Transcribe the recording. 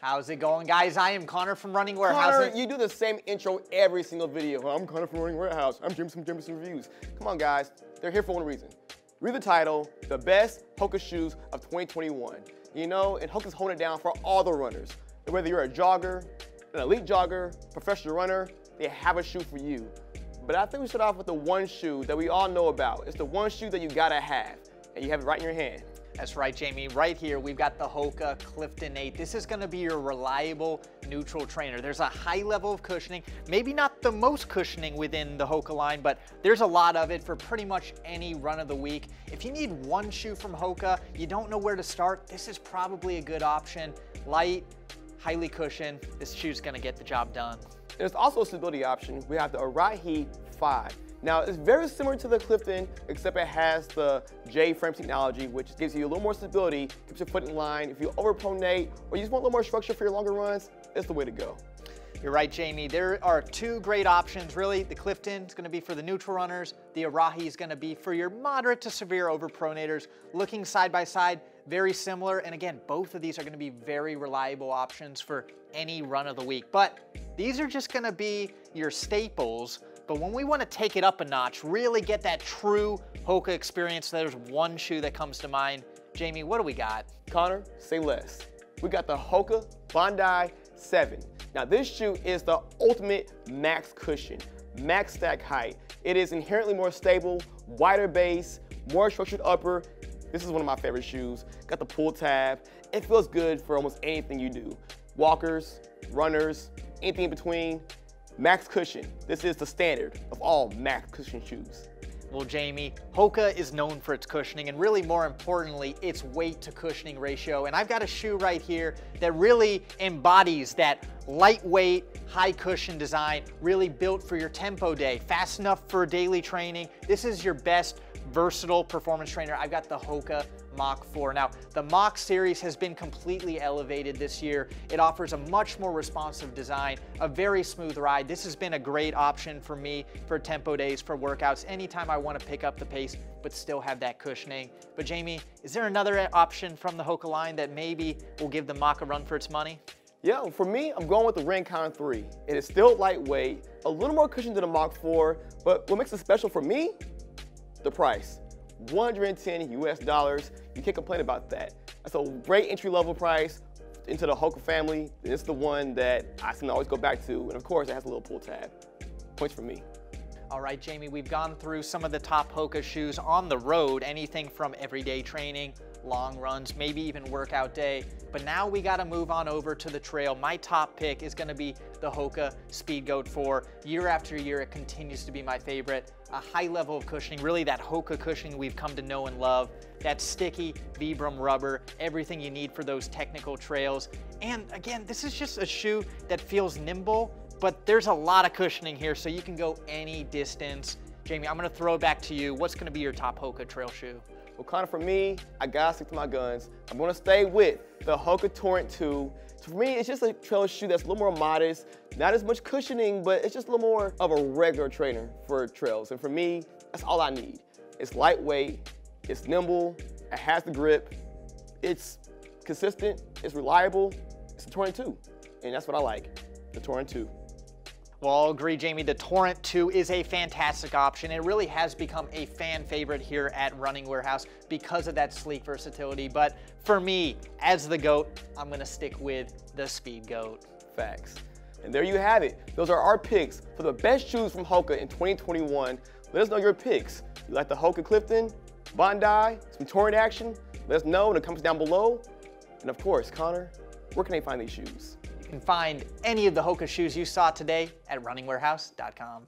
How's it going, guys? I am Connor from Running Warehouse. Connor, you do the same intro every single video. I'm Connor from Running Warehouse. I'm James from Jameson Reviews. Come on, guys. They're here for one reason. Read the title, the best Hoka shoes of 2021. You know, and Hoka's holding it down for all the runners. Whether you're a jogger, an elite jogger, professional runner, they have a shoe for you. But I think we start off with the one shoe that we all know about. It's the one shoe that you gotta have, and you have it right in your hand. That's right, Jamie. Right here, we've got the Hoka Clifton 8. This is gonna be your reliable neutral trainer. There's a high level of cushioning, maybe not the most cushioning within the Hoka line, but there's a lot of it for pretty much any run of the week. If you need one shoe from Hoka, you don't know where to start, this is probably a good option. Light, highly cushioned, this shoe's gonna get the job done. There's also a stability option. We have the Arahi 5. Now, it's very similar to the Clifton, except it has the J-frame technology, which gives you a little more stability, keeps your foot in line. If you overpronate or you just want a little more structure for your longer runs, it's the way to go. You're right, Jamie. There are two great options, really. The Clifton is going to be for the neutral runners. The Arahi is going to be for your moderate to severe overpronators. Looking side by side, very similar. And again, both of these are going to be very reliable options for any run of the week. But these are just to be your staples but when we want to take it up a notch, really get that true Hoka experience, there's one shoe that comes to mind. Jamie, what do we got? Connor, say less. We got the Hoka Bondi 7. Now this shoe is the ultimate max cushion, max stack height. It is inherently more stable, wider base, more structured upper. This is one of my favorite shoes. Got the pull tab. It feels good for almost anything you do. Walkers, runners, anything in between. Max Cushion. This is the standard of all Max Cushion shoes. Well, Jamie, Hoka is known for its cushioning and really more importantly, its weight to cushioning ratio. And I've got a shoe right here that really embodies that lightweight, high cushion design, really built for your tempo day, fast enough for daily training. This is your best versatile performance trainer. I've got the Hoka Mach 4. Now, the Mach series has been completely elevated this year. It offers a much more responsive design, a very smooth ride. This has been a great option for me for tempo days, for workouts, anytime I want to pick up the pace, but still have that cushioning. But Jamie, is there another option from the Hoka line that maybe will give the Mach a run for its money? Yeah, for me, I'm going with the Rincon 3. It is still lightweight, a little more cushion than the Mach 4, but what makes it special for me the price. 110 US dollars. You can't complain about that. That's a great entry level price into the Hoka family. It's the one that I seem to always go back to. And of course, it has a little pull tab. Points for me. All right, Jamie, we've gone through some of the top Hoka shoes on the road, anything from everyday training, long runs, maybe even workout day. But now we gotta move on over to the trail. My top pick is gonna be the Hoka Speedgoat 4. Year after year, it continues to be my favorite. A high level of cushioning, really that Hoka cushioning we've come to know and love. That sticky Vibram rubber, everything you need for those technical trails. And again, this is just a shoe that feels nimble but there's a lot of cushioning here, so you can go any distance. Jamie, I'm gonna throw it back to you. What's gonna be your top Hoka trail shoe? Well, kind of for me, I gotta stick to my guns. I'm gonna stay with the Hoka Torrent 2. So for me, it's just a trail shoe that's a little more modest, not as much cushioning, but it's just a little more of a regular trainer for trails. And for me, that's all I need. It's lightweight, it's nimble, it has the grip, it's consistent, it's reliable, it's a Torrent 2. And that's what I like, the Torrent 2. Well, I'll agree, Jamie. The Torrent 2 is a fantastic option. It really has become a fan favorite here at Running Warehouse because of that sleek versatility. But for me, as the GOAT, I'm going to stick with the Speedgoat. Facts. And there you have it. Those are our picks for the best shoes from Hoka in 2021. Let us know your picks. You like the Hoka Clifton, Bondi, some Torrent action? Let us know in the comments down below. And of course, Connor, where can they find these shoes? Can find any of the Hoka shoes you saw today at runningwarehouse.com.